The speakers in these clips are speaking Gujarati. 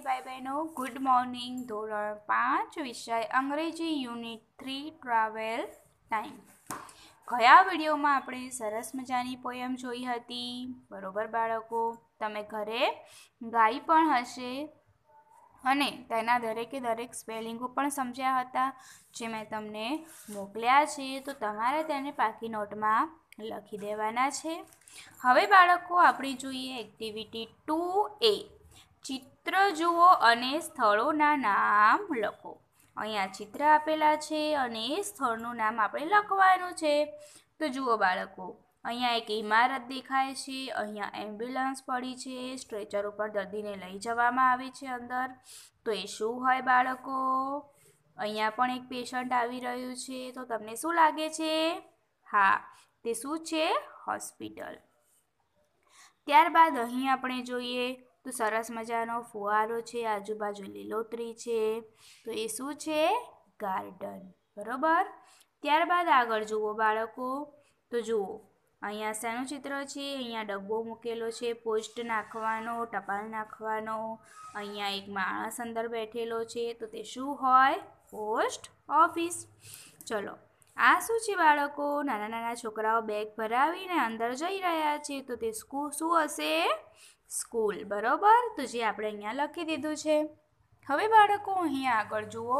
વિદ્યાર્થી ભાઈ બહેનો ગુડ મોર્નિંગ ધોરણ પાંચ, વિષય અંગ્રેજી યુનિટ થ્રી ટ્રાવેલ ટાઈમ ગયા વિડીયોમાં આપણે સરસ મજાની પોયમ જોઈ હતી. બરોબર, બાળકો? તમે ઘરે ગાઈ પણ હશે. અને તેના દરેકે દરેક સ્પેલિંગો પણ સમજ્યા હતા. જે મેં તમને મોકલ્યા છે, તો તમારે તેને પાકી નોટમાં લખી દેવાના છે. હવે બાળકો, આપણે જોઈએ એક્ટિવિટી ટુ એ ચિત્ર જુઓ અને સ્થળોના નામ લખો. અહીંયા ચિત્ર આપેલા છે અને એ સ્થળનું નામ આપણે લખવાનું છે. તો જુઓ બાળકો, અહીંયા એક ઇમારત દેખાય છે, અહીંયા એમ્બ્યુલન્સ પડી છે, સ્ટ્રેચર ઉપર દર્દીને લઈ જવામાં આવે છે અંદર. તો એ શું હોય બાળકો? અહીંયા પણ એક પેશન્ટ આવી રહ્યું છે. તો તમને શું લાગે છે? હા, તે શું છે? હોસ્પિટલ. ત્યારબાદ અહીં આપણે જોઈએ તો સરસ મજાનો ફુવારો છે, આજુબાજુ લીલોતરી છે. તો એ શું છે? ગાર્ડન. બરોબર? ત્યારબાદ આગળ જુઓ બાળકો. તો જુઓ, અહીંયા શેનું ચિત્ર છે, અહીંયા ડબ્બો મૂકેલો છે, પોસ્ટ નાખવાનો, ટપાલ નાખવાનો, અહીંયા એક માણસ અંદર બેઠેલો છે. તો તે શું હોય? Post office. ચલો, આ શું છે બાળકો? નાના નાના છોકરાઓ બેગ ભરાવીને અંદર જઈ રહ્યા છે. તો તે શું હશે? સ્કૂલ, બરોબર? તો જે આપણે અહીંયા લખી દીધું છે. હવે બાળકો, અહીંયા આગળ જુઓ.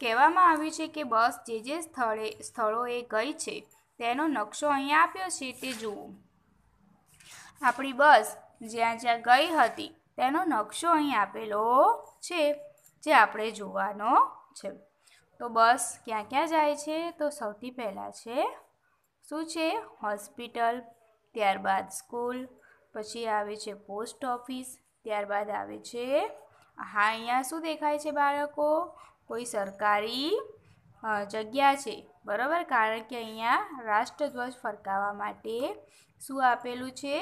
કહેવામાં આવ્યું છે કે બસ જે જે સ્થળે, સ્થળોએ ગઈ છે, તેનો નકશો અહીંયા આપ્યો છે, તે જુઓ. આપણી બસ જ્યાં જ્યાં ગઈ હતી, તેનો નકશો અહીં આપેલો છે, જે આપણે જોવાનો છે. તો બસ ક્યાં ક્યાં જાય છે? તો સૌથી પહેલાં છે, શું છે? હોસ્પિટલ, ત્યારબાદ સ્કૂલ પછી આવે છે પોસ્ટ ઓફિસ, ત્યારબાદ આવે છે, હા, અહીંયા શું દેખાય છે બાળકો? કોઈ સરકારી જગ્યા છે. બરાબર? કારણ કે અહીંયા રાષ્ટ્રધ્વજ ફરકાવવા માટે શું આપેલું છે?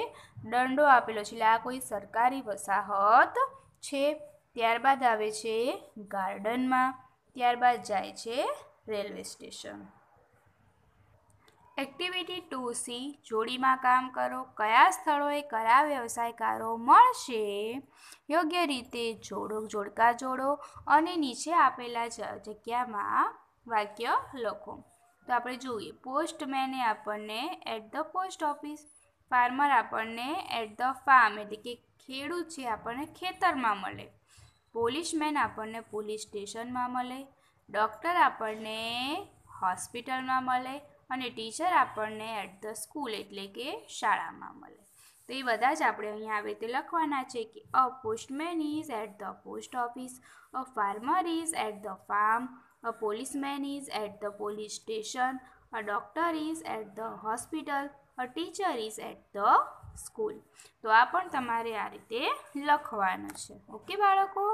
દંડો આપેલો છે. એટલે આ કોઈ સરકારી વસાહત છે. ત્યારબાદ આવે છે ગાર્ડનમાં, ત્યારબાદ જાય છે railway station. Activity two C જોડીમાં કામ કરો, કયા સ્થળોએ કયા વ્યવસાયકારો મળશે? યોગ્ય રીતે જોડો, જોડકા જોડો અને નીચે આપેલા જગ્યામાં વાક્ય લખો. તો આપણે જોઈએ, પોસ્ટમેને આપણને at the post office farmer આપણને એટ ધ ફાર્મ એટલે કે ખેડૂત છે આપણને ખેતરમાં મળે. પોલીસમેન આપણને પોલીસ સ્ટેશનમાં મળે, ડૉક્ટર આપણને હોસ્પિટલમાં મળે અને ટીચર આપણને એટ ધ સ્કૂલ એટલે કે શાળામાં મળે. તો એ બધા જ આપણે અહીંયા આવે તે લખવાના છે કે a postman is at the post office a farmer is at the farm a policeman is at the police station a doctor is at the hospital a teacher is at the school તો આ પણ તમારે આ રીતે લખવાનું છે. ઓકે બાળકો?